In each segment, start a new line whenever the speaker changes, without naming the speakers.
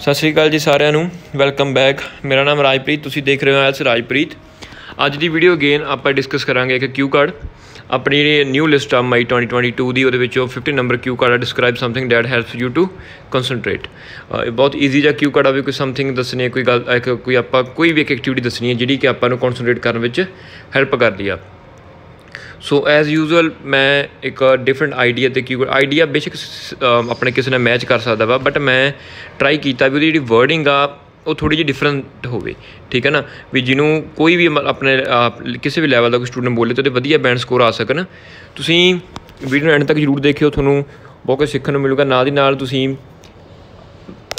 ਸਤਿ ਸ਼੍ਰੀ ਅਕਾਲ ਜੀ ਸਾਰਿਆਂ ਨੂੰ। ਵੈਲਕਮ ਬੈਕ ਮੇਰਾ ਨਾਮ ਰਾਜਪ੍ਰੀਤ, ਤੁਸੀਂ ਦੇਖ ਰਹੇ ਹੋ ਐਸ ਰਾਜਪ੍ਰੀਤ। ਅੱਜ ਦੀ ਵੀਡੀਓ ਅਗੇਨ ਆਪਾਂ ਡਿਸਕਸ ਕਰਾਂਗੇ ਇੱਕ ਕਿਊ ਕਾਰਡ ਆਪਣੀ ਜਿਹੜੀ ਨਿਊ ਲਿਸਟ ਆ ਮਾਈ 2022 ਦੀ, ਉਹਦੇ ਵਿੱਚੋਂ 50 ਨੰਬਰ ਕਿਊ ਕਾਰਡ ਆ describe something that helps you to concentrate ਬਹੁਤ ਈਜ਼ੀ ਜਿਹਾ ਕਿਊ ਕਾਰਡ ਆ ਵੀ ਕੋਈ ਸਮਥਿੰਗ ਦੱਸਣੀ ਹੈ, ਕੋਈ ਗੱਲ, ਇੱਕ ਕੋਈ ਆਪਾਂ, ਕੋਈ ਵੀ ਇੱਕ ਐਕਟੀਵਿਟੀ ਦੱਸਣੀ ਹੈ, ਜਿਹੜੀ ਕਿ ਆਪਾਂ ਨੂੰ ਕਨਸੈਂਟਰੇਟ ਕਰਨ ਵਿੱਚ ਹੈਲਪ ਕਰਦੀ ਆ। ਸੋ ਐਜ਼ ਯੂਜ਼ੁਅਲ ਮੈਂ ਇੱਕ ਡਿਫਰੈਂਟ ਆਈਡੀਆ ਤੇ ਕੀ ਆਈਡੀਆ ਬੇਸ਼ੱਕ ਆਪਣੇ ਕਿਸੇ ਨਾਲ ਮੈਚ ਕਰ ਸਕਦਾ ਵਾ ਬਟ ਮੈਂ ਟਰਾਈ ਕੀਤਾ ਵੀ ਉਹਦੀ ਜਿਹੜੀ ਵਰਡਿੰਗ ਆ, ਉਹ ਥੋੜੀ ਜਿਹੀ ਡਿਫਰੈਂਟ ਹੋਵੇ, ਠੀਕ ਹੈ ਨਾ? ਵੀ ਜਿਹਨੂੰ ਕੋਈ ਵੀ ਆਪਣੇ ਕਿਸੇ ਵੀ ਲੈਵਲ ਦਾ ਕੋਈ ਸਟੂਡੈਂਟ ਬੋਲੇ ਤੇ ਉਹਦੇ ਵਧੀਆ ਬੈਂਡ ਸਕੋਰ ਆ ਸਕਣ। ਤੁਸੀਂ ਵੀਡੀਓ ਨੂੰ ਐਂਡ ਤੱਕ ਜ਼ਰੂਰ ਦੇਖਿਓ, ਤੁਹਾਨੂੰ ਬਹੁਤ ਕੁਝ ਸਿੱਖਣ ਨੂੰ ਮਿਲੂਗਾ। ਨਾਲ ਦੀ ਨਾਲ ਤੁਸੀਂ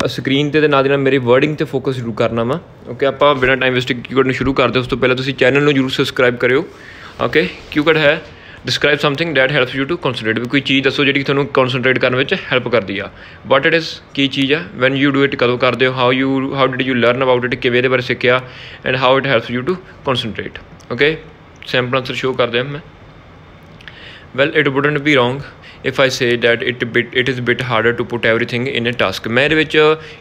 ਸਕਰੀਨ ਤੇ ਤੇ ਨਾਲ ਦੀ ਨਾਲ ਮੇਰੀ ਵਰਡਿੰਗ ਤੇ ਫੋਕਸ ਜ਼ਰੂਰ ਕਰਨਾ ਵਾ ਓਕੇ ਆਪਾਂ ਬਿਨਾਂ ਟਾਈਮ ਵੇਸਟ ਕੀਵਰਡ ਨੂੰ ਸ਼ੁਰੂ ਕਰਦੇ ਉਸ ਤੋਂ ਪਹਿਲਾਂ ਤੁਸੀਂ ਚੈਨਲ ਨੂੰ ਜ਼ਰੂਰ ਸਬਸਕ੍ਰਾਈਬ ਕਰਿਓ। ਓਕੇ ਕੀਵਰਡ ਹੈ describe something that helps you to concentrate ਵੀ ਕੋਈ ਚੀਜ਼ ਦੱਸੋ ਜਿਹੜੀ ਤੁਹਾਨੂੰ ਕਨਸੈਂਟਰੇਟ ਕਰਨ ਵਿੱਚ ਹੈਲਪ ਕਰਦੀ ਆ। ਵਾਟ ਇਟ ਇਜ਼ ਕੀ ਚੀਜ਼ ਆ? ਵੈਨ ਯੂ ਡੂ ਇਟ ਕਦੋਂ ਕਰਦੇ ਹੋ? How you how did you learn about it ਕਿਵੇਂ ਇਹਦੇ ਬਾਰੇ ਸਿੱਖਿਆ? And how it helps you to concentrate okay sample answer show ਕਰਦੇ ਹਾਂ ਮੈਂ। Well it wouldn't be wrong if I say that it bit it is bit harder to put everything in a task ਮੈਂ ਇਹਦੇ ਵਿੱਚ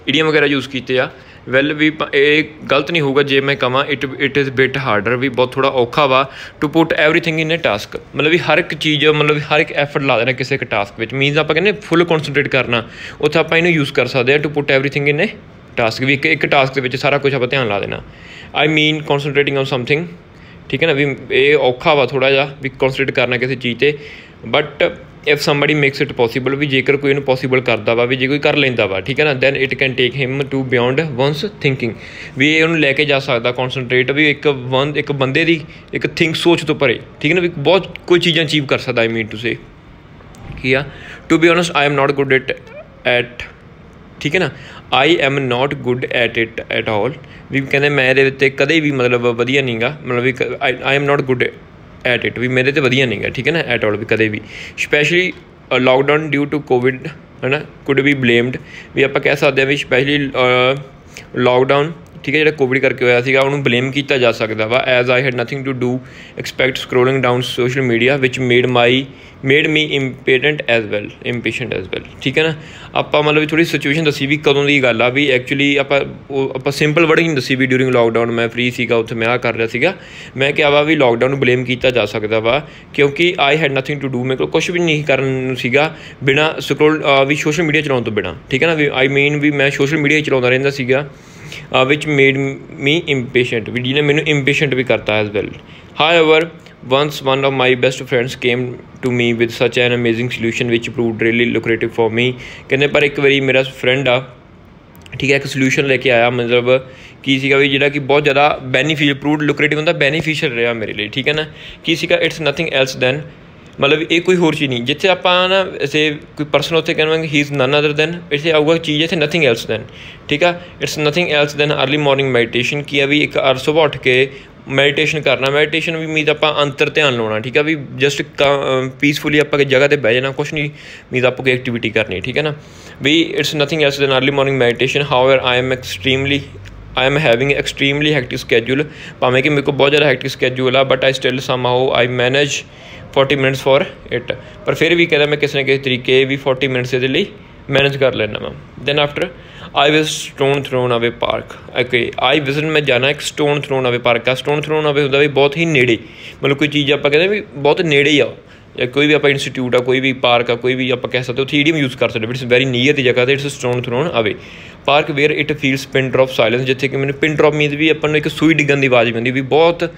ਇਡੀਅਮ ਵਗੈਰਾ use ਕੀਤੇ ਆ। Well ਵੀ ਇਹ ਗਲਤ ਨਹੀਂ ਹੋਊਗਾ ਜੇ ਮੈਂ ਕਹਾਂ it it is bit harder ਵੀ ਬਹੁਤ ਥੋੜਾ ਔਖਾ ਵਾ to put everything in a task ਮਤਲਬ ਵੀ ਹਰ ਇੱਕ ਚੀਜ਼, ਮਤਲਬ ਹਰ ਇੱਕ ਐਫਰਟ ਲਾ ਦੇਣਾ ਕਿਸੇ ਇੱਕ ਟਾਸਕ ਵਿੱਚ। ਮੀਨਸ ਆਪਾਂ ਕਹਿੰਦੇ ਫੁੱਲ ਕਨਸੈਂਟਰੇਟ ਕਰਨਾ। ਉੱਥੇ ਆਪਾਂ ਇਹਨੂੰ ਯੂਜ਼ ਕਰ ਸਕਦੇ ਆ to put everything in a task ਵੀ ਇੱਕ ਇੱਕ ਟਾਸਕ ਦੇ ਵਿੱਚ ਸਾਰਾ ਕੁਝ ਆਪਾਂ ਧਿਆਨ ਲਾ ਦੇਣਾ। I mean concentrating on something ਠੀਕ ਹੈ ਨਾ, ਵੀ ਇਹ ਔਖਾ ਵਾ ਥੋੜਾ ਜਿਹਾ ਵੀ ਕਨਸੈਂਟਰੇਟ ਕਰਨਾ ਕਿਸੇ ਚੀਜ਼ ਤੇ। But if somebody makes it possible ਵੀ ਜੇਕਰ ਕੋਈ ਇਹਨੂੰ ਪੋਸੀਬਲ ਕਰਦਾ ਵਾ, ਵੀ ਜੇ ਕੋਈ ਕਰ ਲੈਂਦਾ ਵਾ, ਠੀਕ ਹੈ ਨਾ then it can take him to beyond one's thinking ਵੀ ਇਹ ਉਹਨੂੰ ਲੈ ਕੇ ਜਾ ਸਕਦਾ ਕਨਸੈਂਟਰੇਟ ਵੀ ਇੱਕ ਵਨ ਇੱਕ ਬੰਦੇ ਦੀ ਇੱਕ ਥਿੰਕ ਸੋਚ ਤੋਂ ਪਰੇ, ਠੀਕ ਹੈ ਨਾ, ਵੀ ਬਹੁਤ ਕੋਈ ਚੀਜ਼ਾਂ ਅਚੀਵ ਕਰ ਸਕਦਾ ਆਈ ਮੀਨ ਟੂ ਸੇ ਕੀ ਆ? To be honest I am not good at at ਠੀਕ ਹੈ ਨਾ I am not good at it at all ਵੀ ਕਹਿੰਦੇ ਮੈਂ ਇਹਦੇ ਉੱਤੇ ਕਦੇ ਵੀ ਮਤਲਬ ਵਧੀਆ ਨਹੀਂਗਾ ਮਤਲਬ ਵੀ I am not good at it ਵੀ ਮੇਰੇ ਤੇ ਵਧੀਆ ਨਹੀਂਗਾ ਠੀਕ ਹੈ ਨਾ? ਐਟ ਆਲ ਵੀ ਕਦੇ ਵੀ। Specially lockdown due to COVID ਹੈ ਨਾ ਕੁਡ ਬੀ ਬਲੇਮਡ ਵੀ ਆਪਾਂ ਕਹਿ ਸਕਦੇ ਹਾਂ ਵੀ ਸਪੈਸ਼ਲੀ ਲਾਕਡਾਊਨ ਠੀਕ ਹੈ, ਜਿਹੜਾ ਕੋਵਿਡ ਕਰਕੇ ਹੋਇਆ ਸੀਗਾ, ਉਹਨੂੰ ਬਲੇਮ ਕੀਤਾ ਜਾ ਸਕਦਾ ਵਾ। As I had nothing to do expect scrolling down social media which made my made me impatient as well impatient as well ਠੀਕ ਹੈ ਨਾ? ਆਪਾਂ ਮਤਲਬ ਥੋੜੀ ਸਿਚੁਏਸ਼ਨ ਦੱਸੀ ਵੀ ਕਦੋਂ ਦੀ ਗੱਲ ਆ ਵੀ ਐਕਚੁਅਲੀ ਆਪਾਂ ਆਪਾਂ ਸਿੰਪਲ ਵਰਡਿੰਗ ਦੱਸੀ ਵੀ ਡਿਊਰਿੰਗ ਲਾਕਡਾਊਨ ਮੈਂ ਫ੍ਰੀ ਸੀਗਾ, ਉੱਥੇ ਮੈਂ ਆ ਕਰ ਰਿਹਾ ਸੀਗਾ। ਮੈਂ ਕਿਹਾ ਵਾ ਵੀ ਲਾਕਡਾਊਨ ਨੂੰ ਬਲੇਮ ਕੀਤਾ ਜਾ ਸਕਦਾ ਵਾ, ਕਿਉਂਕਿ I had nothing to do ਮੇਰੇ ਕੋਲ ਕੁਝ ਵੀ ਨਹੀਂ ਕਰਨ ਨੂੰ ਸੀਗਾ, ਬਿਨਾ ਸਕਰੋਲ ਵੀ ਸੋਸ਼ਲ ਮੀਡੀਆ ਚਲਾਉਣ ਤੋਂ ਬਿਨਾ, ਠੀਕ ਹੈ ਨਾ? ਵੀ ਆਈ ਮੀਨ ਵੀ ਮੈਂ ਸੋਸ਼ਲ ਮੀਡੀਆ ਹੀ ਚਲਾਉਂਦਾ ਰਹਿੰਦਾ ਸੀਗਾ। ਵਿਚ ਮੇਡ ਮੀ ਇੰਪੇਸ਼ੈਂਟ ਵੀ ਜਿਹਨੇ ਮੈਨੂੰ ਇੰਪੇਸ਼ੈਂਟ ਵੀ ਕਰਤਾ as well however once one of my best friends came to me with such an amazing solution which proved really lucrative for me, ਕਹਿੰਦੇ, ਪਰ ਇੱਕ ਵਾਰੀ ਮੇਰਾ ਫਰੈਂਡ ਆ, ਠੀਕ ਹੈ, ਇੱਕ ਸੋਲੂਸ਼ਨ ਲੈ ਕੇ ਆਇਆ, ਮਤਲਬ ਕੀ ਸੀਗਾ ਵੀ ਜਿਹੜਾ ਕਿ ਬਹੁਤ ਜ਼ਿਆਦਾ ਬੈਨੀਫੀਸ਼ੀਅਲ ਪ੍ਰੂਡ ਲੁਕਰੇਟਿਵ ਹੁੰਦਾ ਬੈਨੀਫੀਸ਼ੀਅਲ ਰਿਹਾ ਮੇਰੇ ਲਈ, ਠੀਕ ਹੈ ਨਾ? ਕੀ ਸੀਗਾ? ਇਟਸ ਨਥਿੰਗ ਐਲਸ ਦੈਨ ਮਤਲਬ ਇਹ ਕੋਈ ਹੋਰ ਚੀਜ਼ ਨਹੀਂ। ਜਿੱਥੇ ਆਪਾਂ ਨਾ ਸੇ ਕੋਈ ਪਰਸਨ ਉੱਥੇ ਕਹਾਂਗੇ he is none other than ਇੱਥੇ ਆਊਗਾ ਚੀਜ਼ ਇੱਥੇ ਨਥਿੰਗ ਐਲਸ ਦੈਨ ਠੀਕ ਆ? It's nothing else than early morning meditation ਕੀ ਆ ਵੀ ਇੱਕ ਅਰ ਸੁਬਹ ਉੱਠ ਕੇ ਮੈਡੀਟੇਸ਼ਨ ਕਰਨਾ। ਮੈਡੀਟੇਸ਼ਨ ਵੀ ਮੀਤ ਆਪਾਂ ਅੰਤਰ ਧਿਆਨ ਲਾਉਣਾ, ਠੀਕ ਆ ਵੀ ਜਸਟ ਪੀਸਫੁਲੀ ਆਪਾਂ ਕਿ ਜਗ੍ਹਾ ਤੇ ਬਹਿ ਜਾਣਾ, ਕੁਛ ਨਹੀਂ ਮੀਤ ਆਪਾਂ ਕੋਈ ਐਕਟੀਵਿਟੀ ਕਰਨੀ, ਠੀਕ ਹੈ ਨਾ? ਵੀ it's nothing else than early morning meditation however I am extremely I am having extremely hectic schedule ਭਾਵੇਂ ਕਿ ਮੇਰੇ ਕੋਲ ਬਹੁਤ ਜ਼ਿਆਦਾ ਹੈਕਟਿਕ ਸਕੇਡਿਊਲ ਆ but I still somehow I manage 40 minutes for it ਪਰ ਫਿਰ ਵੀ ਕਹਿੰਦਾ ਮੈਂ ਕਿਸੇ ਨਾ ਕਿਸੇ ਤਰੀਕੇ ਵੀ 40 ਮਿੰਟਸ ਦੇ ਲਈ ਮੈਨੇਜ ਕਰ ਲੈਣਾ ਮੈਂ then after I will stone thrown away park okay I vision ਮੈਂ ਜਾਣਾ ਇੱਕ ਸਟੋਨ ਥਰੋਨ ਅਵੇ ਪਾਰਕ ਆ। ਸਟੋਨ ਥਰੋਨ ਅਵੇ ਹੁੰਦਾ ਵੀ ਬਹੁਤ ਹੀ ਨੇੜੇ। ਮਤਲਬ ਕੋਈ ਚੀਜ਼ ਆਪਾਂ ਕਹਿੰਦੇ ਵੀ ਬਹੁਤ ਨੇੜੇ ਹੀ ਆ ਜਾਂ ਕੋਈ ਵੀ ਆਪਾਂ ਇੰਸਟੀਚਿਊਟ ਆ, ਕੋਈ ਵੀ ਪਾਰਕ ਆ, ਕੋਈ ਵੀ ਆਪਾਂ ਕਹਿ ਸਕਦੇ ਉੱਥੇ ਈਡੀਅਮ ਯੂਜ਼ ਕਰ ਸਕਦੇ ਇਟਸ ਵੈਰੀ ਨੀਅਰ ਦੀ ਜਗ੍ਹਾ ਤੇ it's stone thrown away park where it feels pin drop silence ਜਿੱਥੇ ਕਿ ਮੈਨੂੰ ਪਿਨ ਡ੍ਰੌਪ ਮੀਨਸ ਵੀ ਆਪਾਂ ਨੂੰ ਇੱਕ ਸੂਈ ਡਿੱਗਣ ਦੀ ਆਵਾਜ਼ ਮਿਲਦੀ ਵੀ ਬਹੁਤ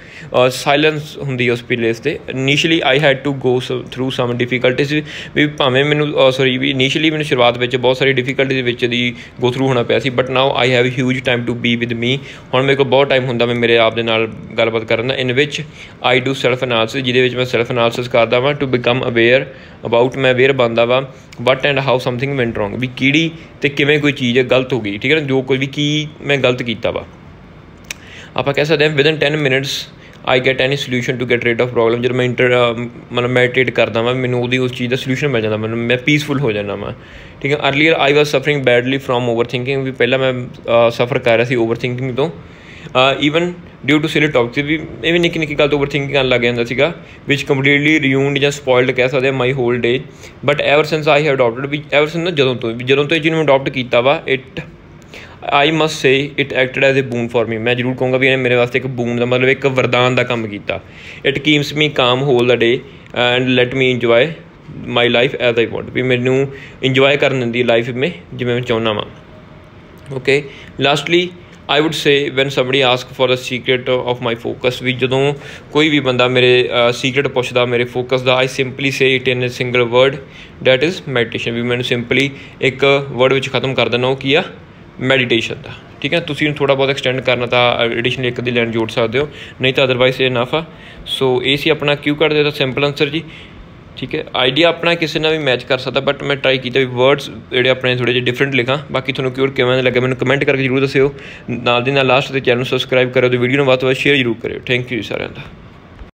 ਸਾਇਲੈਂਸ ਹੁੰਦੀ ਉਸ ਪਲੇਸ ਤੇ। Initially I had to go through some difficulties ਵੀ ਭਾਵੇਂ ਮੈਨੂੰ ਸੌਰੀ ਵੀ ਇਨੀਸ਼ੀਅਲੀ ਮੈਨੂੰ ਸ਼ੁਰੂਆਤ ਵਿੱਚ ਬਹੁਤ ਸਾਰੀ ਡਿਫਿਕਲਟੀ ਵਿੱਚ ਦੀ ਗੋ ਥਰੂ ਹੋਣਾ ਪਿਆ ਸੀ but now I have huge time to be with me ਹੁਣ ਮੇਰੇ ਕੋਲ ਬਹੁਤ ਟਾਈਮ ਹੁੰਦਾ ਮੈਂ ਮੇਰੇ ਆਪ ਦੇ ਨਾਲ ਗੱਲਬਾਤ ਕਰਨ ਦਾ ਇਨ ਵਿੱਚ ਆਈ ਡੂ ਸੈਲਫ ਅਨਾਲਿਸਿਸ ਜਿਹਦੇ ਵਿੱਚ ਮੈਂ ਸੈਲਫ ਅਨਾਲਿਸਿਸ ਕਰਦਾ ਵਾਂ ਟੂ ਬਿਕਮ ਅਵੇਅਰ ਅਬਾਊਟ ਮੈਂ ਅਵੇਅਰ ਬੰਦਾ ਵਾ what and how something went wrong ਵੀ ਕਿਹੜੀ ਤੇ ਕਿਵੇਂ ਕੋਈ ਚੀਜ਼ ਗਲਤ ਹੋ ਗਈ, ਠੀਕ ਹੈ ਨਾ? ਜੋ ਕੋਈ ਵੀ ਕੀ ਮੈਂ ਗਲਤ ਕੀਤਾ ਵਾ। ਆਪਾਂ ਕਹਿ ਸਕਦੇ ਹਾਂ within 10 minutes I get any solution to get rid of problem ਜਦ ਮੈਂ ਇੰਟਰ ਮਤਲਬ ਮੈਡੀਟੇਟ ਕਰਦਾ ਵਾਂ, ਮੈਨੂੰ ਉਹਦੀ ਉਸ ਚੀਜ਼ ਦਾ ਸੋਲੂਸ਼ਨ ਮਿਲ ਜਾਂਦਾ। ਮੈਨੂੰ ਮੈਂ ਪੀਸਫੁਲ ਹੋ ਜਾਂਦਾ ਵਾਂ। ਠੀਕ ਹੈ earlier I was suffering badly from over thinking ਵੀ ਪਹਿਲਾਂ ਮੈਂ ਸਫਰ ਕਰ ਰਿਹਾ ਸੀ ਓਵਰ ਥਿੰਕਿੰਗ ਤੋਂ। Even due to silly toxic ਵੀ, ਇਹ ਵੀ ਨਿੱਕੀ ਨਿੱਕੀ ਗੱਲ ਤੋਂ ਓਵਰਥਿੰਕਿੰਗ ਕਰਨ ਲੱਗ ਜਾਂਦਾ ਸੀਗਾ ਵਿਚ ਕੰਪਲੀਟਲੀ ਰਿਊਨਡ ਜਾਂ ਸਪੋਇਲਡ ਕਹਿ ਸਕਦੇ ਆ my whole day but ever since I have adapted we ever since ਜਦੋਂ ਤੋਂ ਜਦੋਂ ਤੋਂ ਇਹ ਜਿਹਨੂੰ ਅਡਾਪਟ ਕੀਤਾ ਵਾ it I must say it acted as a boon for me ਮੈਂ ਜ਼ਰੂਰ ਕਹੂੰਗਾ ਵੀ ਇਹਨੇ ਮੇਰੇ ਵਾਸਤੇ ਇੱਕ ਬੂਨ ਦਾ ਮਤਲਬ ਇੱਕ ਵਰਦਾਨ ਦਾ ਕੰਮ ਕੀਤਾ। It keeps me calm whole the day and let me enjoy my life as I want ਵੀ ਮੈਨੂੰ ਇੰਜੋਏ ਕਰਨ ਦਿੰਦੀ ਲਾਈਫ ਮੇ ਜਿਵੇਂ ਮੈਂ ਚਾਹੁੰਦਾ ਵਾਂ। Okay lastly I would say when somebody ask for a secret of my focus ਵੀ ਜਦੋਂ ਕੋਈ ਵੀ ਬੰਦਾ ਮੇਰੇ ਸੀਕ੍ਰੇਟ ਪੁੱਛਦਾ, ਮੇਰੇ focus the I simply say it in a single word that is meditation ਵੀ ਮੈਨੂੰ ਸਿੰਪਲੀ ਇੱਕ ਵਰਡ ਵਿੱਚ ਖਤਮ ਕਰ ਦਿੰਦਾ ਉਹ ਕੀ ਆ? ਮੈਡੀਟੇਸ਼ਨ ਦਾ। ਠੀਕ ਹੈ ਤੁਸੀਂ ਇਹਨੂੰ ਥੋੜਾ ਬਹੁਤ ਐਕਸਟੈਂਡ ਕਰਨਾ ਤਾਂ ਐਡੀਸ਼ਨਲ ਇੱਕ ਦੀ ਲਾਈਨ ਜੋੜ ਸਕਦੇ ਹੋ। ਨਹੀਂ ਤਾਂ ਅਦਰਵਾਈਜ਼ ਇਹ ਇਨਫ ਆ। ਸੋ ਇਹ ਸੀ ਆਪਣਾ ਕਿਊ ਕਾਰਡ ਦਾ ਸਿੰਪਲ ਆਨਸਰ ਜੀ। ਠੀਕ ਹੈ ਆਈਡੀਆ ਆਪਣਾ ਕਿਸੇ ਨਾਲ ਵੀ ਮੈਚ ਕਰ ਸਕਦਾ ਬਟ ਮੈਂ ਟਰਾਈ ਕੀਤਾ ਵੀ ਵਰਡਸ ਜਿਹੜੇ ਆਪਣੇ ਥੋੜੇ ਜਿਹੇ ਡਿਫਰੈਂਟ ਲਿਖਾਂ, ਬਾਕੀ ਤੁਹਾਨੂੰ ਕਿਉਂ ਕਿਵੇਂ ਲੱਗਾ ਮੈਨੂੰ ਕਮੈਂਟ ਕਰਕੇ ਜਰੂਰ ਦੱਸਿਓ। ਨਾਲ ਦੀ ਨਾਲ ਲਾਸਟ ਤੇ ਚੈਨਲ ਨੂੰ ਸਬਸਕ੍ਰਾਈਬ ਕਰਿਓ ਤੇ ਵੀਡੀਓ ਨੂੰ ਵੱਧ ਤੋਂ ਵੱਧ ਸ਼ੇਅਰ ਜਰੂਰ ਕਰਿਓ। ਥੈਂਕ ਯੂ ਸਾਰਿਆਂ ਦਾ।